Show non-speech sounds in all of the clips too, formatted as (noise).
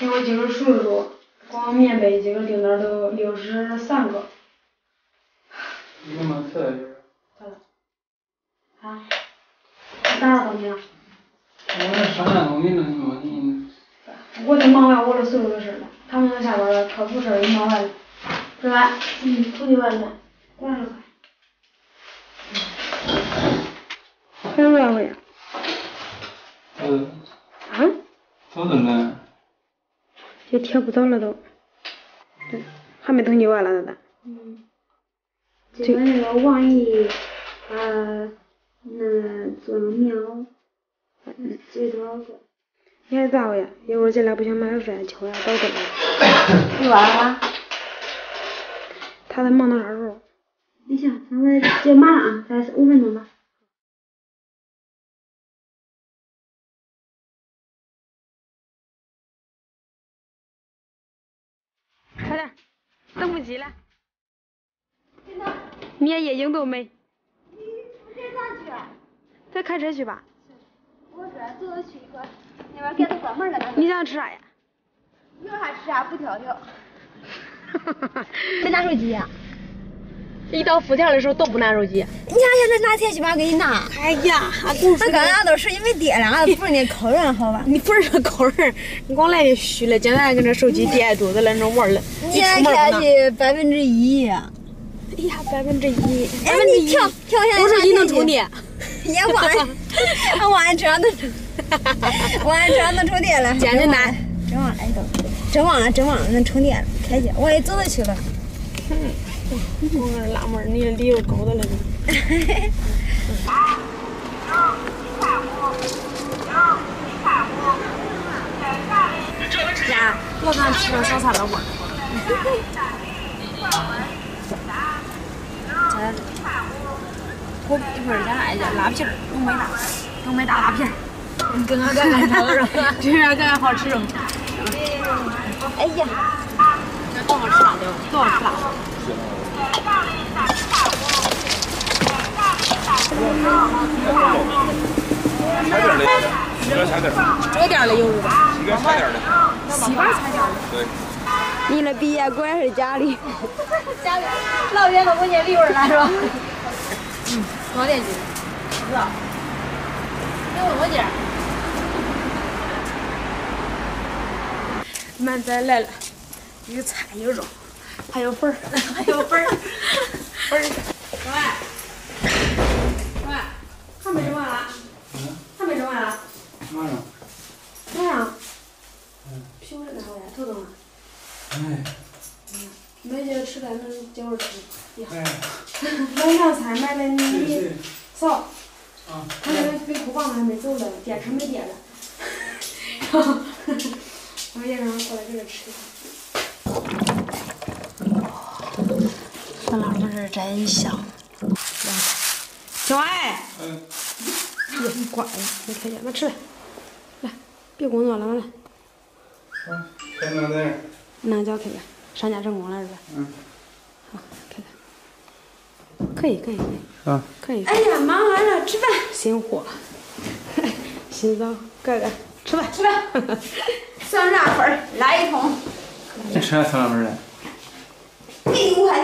给我几个数数，光面杯几个订单都六十三个。你干嘛吃了？咋了？啊？哪儿方面？我这商量方面呢，你。我得忙完我的所有的事了，他们都下班了，客服事儿也忙完了，是吧？嗯，出去玩去，玩儿还玩玩呀？嗯。啊？早着呢。这贴不到了都。对，还没登记完了呢咱。嗯。这个那个网易，呃，那做了棉袄，这多少个？你还咋个呀？一会儿咱俩不想买饭，敲呀捣蛋的。你完了？(coughs) 他在忙到啥时候？你行，那我就马上，再五分钟吧。等不及了。面夜景多美。你去？再开车去吧。我说走着去一块。那边店都关门了。你想吃啥呀？有啥吃啥，不挑挑。别拿手机呀！一到付钱的时候都不拿手机。你想现在拿钱去吧，给你拿。哎呀，俺刚拿到手机没电了，俺不是那抠人好吧？你不是那抠人，你光来的虚了，今天跟这手机垫肚子了，那玩了。你现在开去百分之一。哎呀，百分之一。哎，你调调一下。我手机能充电。也忘了，俺忘了车上能，忘俺车上能充电了。简直难，真忘了，哎都，真忘了，真忘了能充电了，开去，我也走着去了。我个拉门，你理由高的了。呀，我刚吃了小菜了不？我一会儿加来着，拉皮儿，浓眉大，浓眉大拉皮儿。你跟俺干干啥了？这样干好吃。哎呀，这多好吃辣的，多好吃辣。这个菜店的，这个店的有是吧？西边菜店的。西边菜店的。对。你那毕业馆是假的。假的，老远都闻见梨味了是吧？嗯，多少钱斤？不知道。你问我姐。满载来了，有菜有肉，还有粉儿，(laughs) 还有粉儿，(laughs) 粉儿。小外，小外，还没整完啊？嗯。还没整完啊？马上。马上。嗯。皮肤是哪回事？头疼啊？哎。嗯。没劲吃饭能接会儿吃。哎。(laughs) 买凉菜买的你嫂。啊。他那个飞库房还没走呢，电车没电了。哈哈。我也让他过来给这吃一酸辣粉是真香。小爱。嗯。你乖呀，没看见，那吃来。来，别工作了，来。嗯，开门在这儿。那叫开开，上家成功了是吧？嗯。好，开开。可以，可以，可以。啊。可以。哎呀，忙完了，吃饭。新货。(laughs) 洗澡，盖盖，吃饭。吃饭。(laughs) 酸辣粉儿来一桶。你吃啥酸辣粉儿嘞？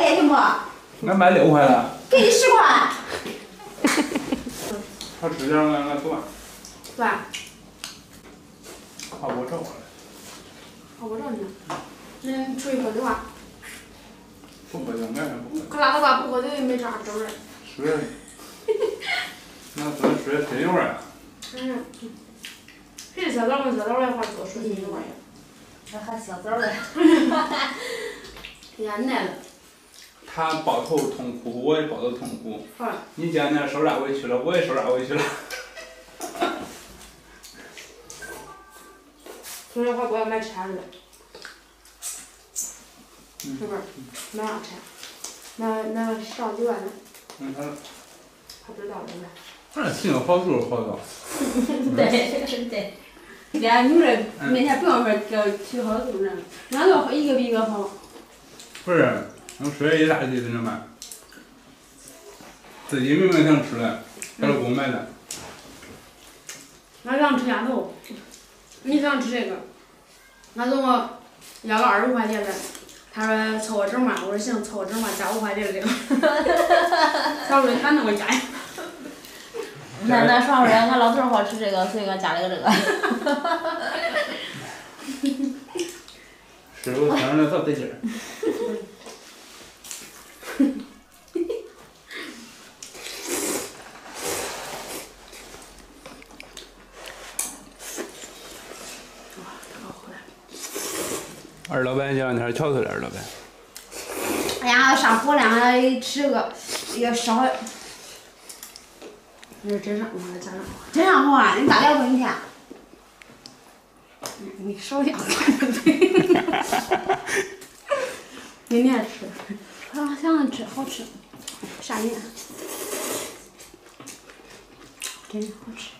钱行不？俺买六块了。给你十块。好吃点，俺俺做。对。泡不着了。泡不着呢。恁出去喝酒啊？不喝酒，俺也不喝。可拉倒吧，不喝酒也没啥正味 (laughs) 儿。是。那做的水真有味儿啊。嗯。谁小枣跟小枣来话做水有味儿呀？这还小枣嘞。哎呀，难了。他抱头痛哭，我也抱头痛哭。好。你见那受啥委屈了，我也受啥委屈了。昨天我给我买车子了。是不是？买啥车？那那上几万呢。嗯，他。他不知道对吧？反正信用好就是好多。对 (laughs) 对。(laughs) 呀，你们这面前不用说叫取好度呢，俺都一个比一个好。不是，俺说一大堆，知道吗？自己明明想吃的，还是给我买的。俺想吃鸭头，你想吃这个？俺问我要个二十五块钱的，他说凑个整嘛，我说行，凑个整嘛，加五块钱的。小瑞俺那么加。那那说说俺老头儿好吃这个，所以俺加了个这个。(laughs) 师傅听着那特得劲儿。二老板这两天瞧出来，二老板。哎呀，上火了，吃个也烧。那是真上，我再加上。真上火啊！你大点问题啊？你少点看着对。(laughs) 明天吃。啊，想吃，好吃。啥面？真好吃。